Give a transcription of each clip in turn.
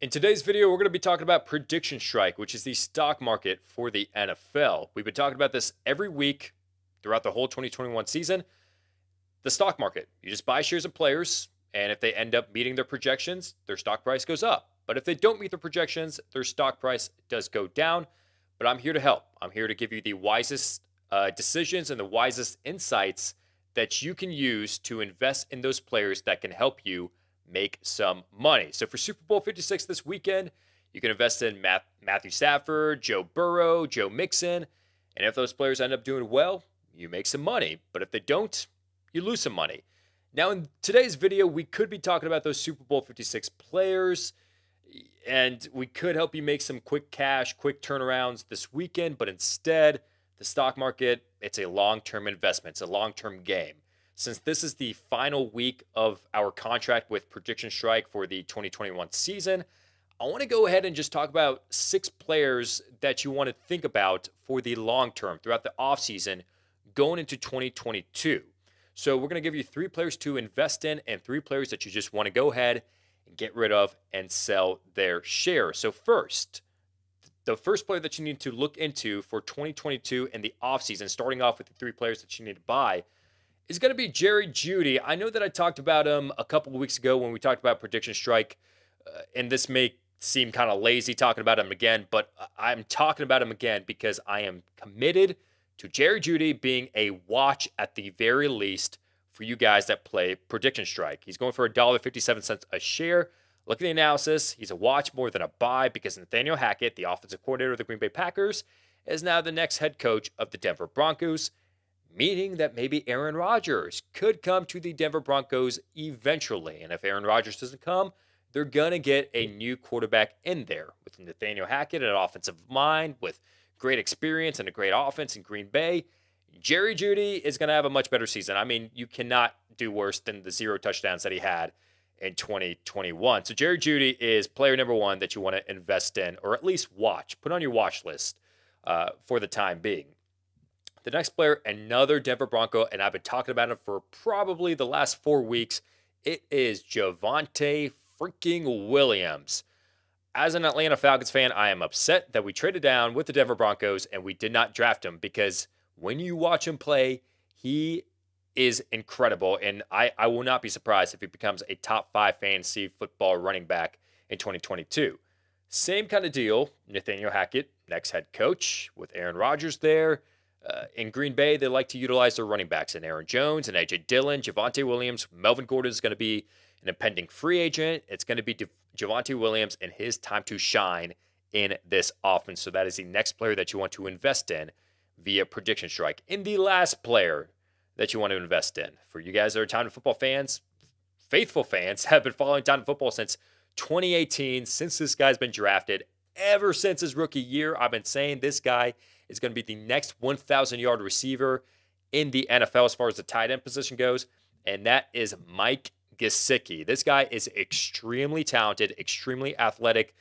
In today's video, we're going to be talking about Prediction Strike, which is the stock market for the NFL. We've been talking about this every week throughout the whole 2021 season. The stock market, you just buy shares of players, and if they end up meeting their projections, their stock price goes up. But if they don't meet their projections, their stock price does go down. But I'm here to help. I'm here to give you the wisest uh, decisions and the wisest insights that you can use to invest in those players that can help you make some money. So for Super Bowl 56 this weekend, you can invest in Matt, Matthew Stafford, Joe Burrow, Joe Mixon. And if those players end up doing well, you make some money. But if they don't, you lose some money. Now, in today's video, we could be talking about those Super Bowl 56 players, and we could help you make some quick cash, quick turnarounds this weekend. But instead, the stock market, it's a long term investment, it's a long term game since this is the final week of our contract with Prediction Strike for the 2021 season, I want to go ahead and just talk about six players that you want to think about for the long term throughout the offseason going into 2022. So, we're going to give you three players to invest in and three players that you just want to go ahead and get rid of and sell their share. So, first, the first player that you need to look into for 2022 and the offseason, starting off with the three players that you need to buy is going to be Jerry Jeudy. I know that I talked about him a couple weeks ago when we talked about Prediction Strike, uh, and this may seem kind of lazy talking about him again, but I'm talking about him again because I am committed to Jerry Jeudy being a watch at the very least for you guys that play Prediction Strike. He's going for $1.57 a share. Look at the analysis. He's a watch more than a buy because Nathaniel Hackett, the offensive coordinator of the Green Bay Packers, is now the next head coach of the Denver Broncos meaning that maybe Aaron Rodgers could come to the Denver Broncos eventually. And if Aaron Rodgers doesn't come, they're going to get a new quarterback in there with Nathaniel Hackett, an offensive mind with great experience and a great offense in Green Bay. Jerry Jeudy is going to have a much better season. I mean, you cannot do worse than the zero touchdowns that he had in 2021. So Jerry Jeudy is player number one that you want to invest in, or at least watch, put on your watch list uh, for the time being. The next player, another Denver Bronco, and I've been talking about him for probably the last four weeks. It is Javonte freaking Williams. As an Atlanta Falcons fan, I am upset that we traded down with the Denver Broncos and we did not draft him because when you watch him play, he is incredible. And I, I will not be surprised if he becomes a top five fantasy football running back in 2022. Same kind of deal. Nathaniel Hackett, next head coach with Aaron Rodgers there. Uh, in Green Bay, they like to utilize their running backs and Aaron Jones and AJ Dillon, Javonte Williams. Melvin Gordon is going to be an impending free agent. It's going to be De- Javonte Williams and his time to shine in this offense. So that is the next player that you want to invest in via prediction strike. In the last player that you want to invest in, for you guys that are Time2Football fans, faithful fans, have been following Time2Football since 2018, since this guy's been drafted. Ever since his rookie year, I've been saying this guy is going to be the next 1,000 yard receiver in the NFL as far as the tight end position goes, and that is Mike Gesicki. This guy is extremely talented, extremely athletic,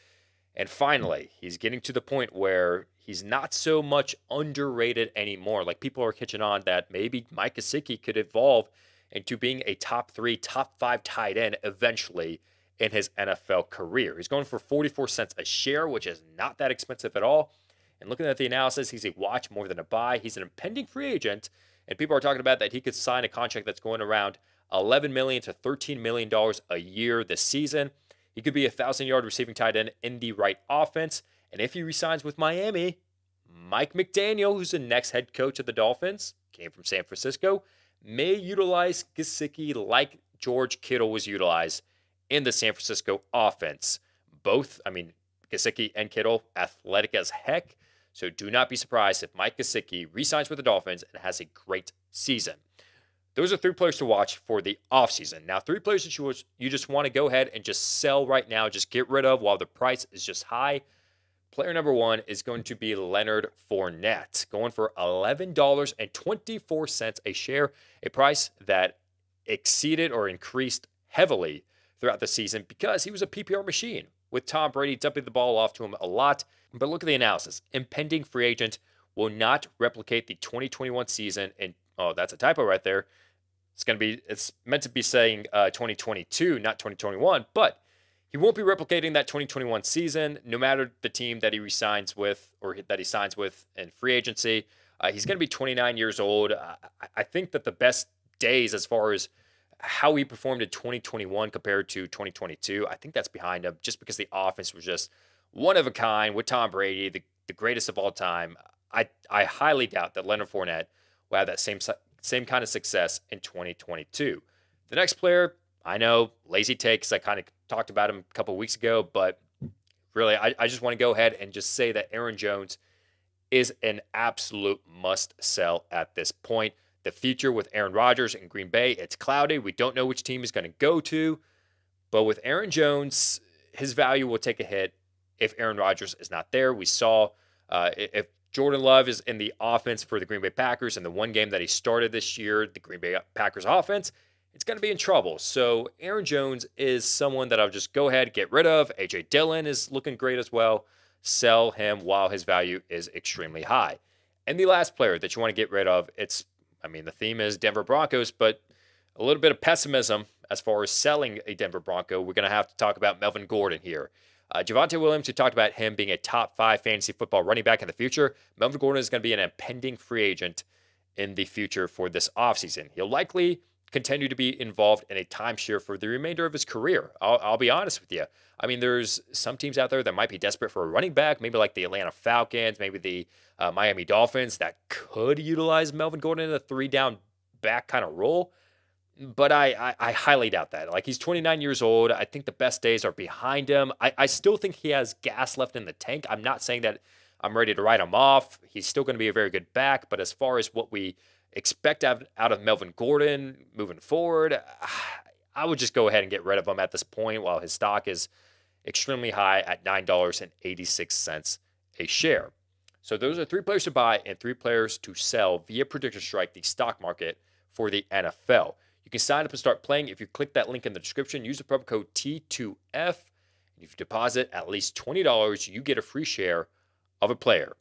and finally, he's getting to the point where he's not so much underrated anymore. Like people are catching on that maybe Mike Gesicki could evolve into being a top three, top five tight end eventually in his NFL career. He's going for 44 cents a share, which is not that expensive at all. And looking at the analysis, he's a watch more than a buy. He's an impending free agent, and people are talking about that he could sign a contract that's going around 11 million to 13 million dollars a year this season. He could be a thousand yard receiving tight end in the right offense. And if he resigns with Miami, Mike McDaniel, who's the next head coach of the Dolphins, came from San Francisco, may utilize Gesicki like George Kittle was utilized in the San Francisco offense. Both, I mean, Gesicki and Kittle, athletic as heck. So do not be surprised if Mike Gesicki resigns with the Dolphins and has a great season. Those are three players to watch for the offseason. Now, three players that you, you just want to go ahead and just sell right now, just get rid of while the price is just high. Player number one is going to be Leonard Fournette, going for $11.24 a share, a price that exceeded or increased heavily throughout the season because he was a PPR machine with Tom Brady dumping the ball off to him a lot. But look at the analysis. Impending free agent will not replicate the 2021 season. And oh, that's a typo right there. It's going to be, it's meant to be saying uh, 2022, not 2021. But he won't be replicating that 2021 season, no matter the team that he resigns with or that he signs with in free agency. Uh, he's going to be 29 years old. Uh, I think that the best days, as far as how he performed in 2021 compared to 2022, I think that's behind him just because the offense was just one of a kind with Tom Brady, the, the greatest of all time. I, I highly doubt that Leonard Fournette will have that same same kind of success in 2022. The next player, I know, lazy takes. I kind of talked about him a couple weeks ago, but really, I, I just want to go ahead and just say that Aaron Jones is an absolute must sell at this point. The future with Aaron Rodgers in Green Bay, it's cloudy. We don't know which team he's going to go to. But with Aaron Jones, his value will take a hit if Aaron Rodgers is not there. We saw uh, if Jordan Love is in the offense for the Green Bay Packers, and the one game that he started this year, the Green Bay Packers offense, it's going to be in trouble. So Aaron Jones is someone that I'll just go ahead get rid of. AJ Dillon is looking great as well. Sell him while his value is extremely high. And the last player that you want to get rid of, it's I mean the theme is Denver Broncos, but a little bit of pessimism as far as selling a Denver Bronco. We're going to have to talk about Melvin Gordon here. Uh, Javonte Williams, who talked about him being a top five fantasy football running back in the future, Melvin Gordon is going to be an impending free agent in the future for this offseason. He'll likely continue to be involved in a timeshare for the remainder of his career. I'll, I'll, be honest with you. I mean, there's some teams out there that might be desperate for a running back, maybe like the Atlanta Falcons, maybe the uh, Miami Dolphins that could utilize Melvin Gordon in a three down back kind of role but I, I, I highly doubt that. Like he's 29 years old. I think the best days are behind him. I, I still think he has gas left in the tank. I'm not saying that I'm ready to write him off. He's still going to be a very good back. But as far as what we expect out, out of Melvin Gordon moving forward, I would just go ahead and get rid of him at this point while his stock is extremely high at $9.86 a share. So those are three players to buy and three players to sell via Prediction Strike, the stock market for the NFL. You can sign up and start playing if you click that link in the description. Use the promo code T2F. And if you deposit at least $20, you get a free share of a player.